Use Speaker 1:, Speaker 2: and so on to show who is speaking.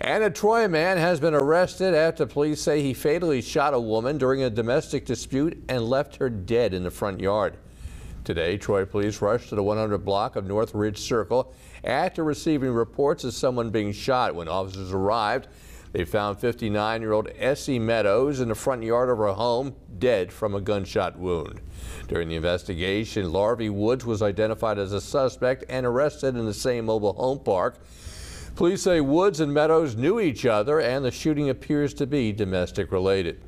Speaker 1: And a Troy man has been arrested after police say he fatally shot a woman during a domestic dispute and left her dead in the front yard. Today, Troy police rushed to the 100 block of North Ridge Circle after receiving reports of someone being shot. When officers arrived, they found 59-year-old Essie Meadows in the front yard of her home, dead from a gunshot wound. During the investigation, Larvey Woods was identified as a suspect and arrested in the same mobile home park. Police say Woods and Meadows knew each other and the shooting appears to be domestic related.